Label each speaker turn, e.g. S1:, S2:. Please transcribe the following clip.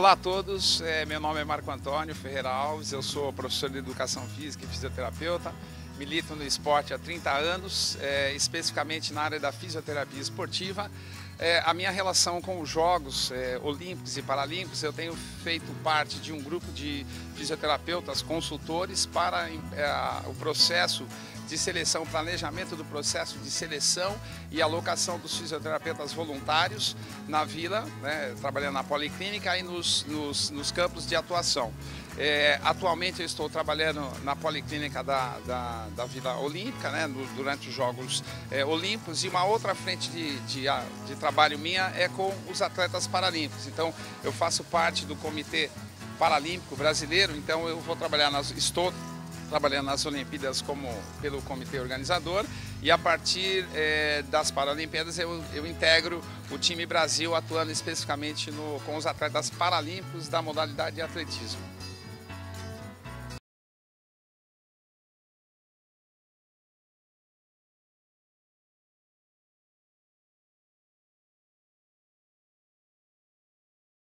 S1: Olá a todos, é, meu nome é Marco Antônio Ferreira Alves, eu sou professor de Educação Física e Fisioterapeuta, milito no esporte há 30 anos, é, especificamente na área da fisioterapia esportiva. É, a minha relação com os Jogos é, Olímpicos e Paralímpicos, eu tenho feito parte de um grupo de fisioterapeutas consultores para o processo de seleção, planejamento do processo de seleção e alocação dos fisioterapeutas voluntários na vila, né, trabalhando na policlínica e nos, nos, nos campos de atuação. É, atualmente eu estou trabalhando na policlínica da, da, da Vila Olímpica, né, no, durante os Jogos é, Olímpicos, e uma outra frente de, de, de trabalho minha é com os atletas paralímpicos. Então eu faço parte do Comitê Paralímpico Brasileiro, então eu vou trabalhar, nas, estou trabalhando nas Olimpíadas como pelo comitê organizador e a partir é, das Paralimpíadas eu, eu, integro o time Brasil atuando especificamente no, com os atletas paralímpicos da modalidade de atletismo.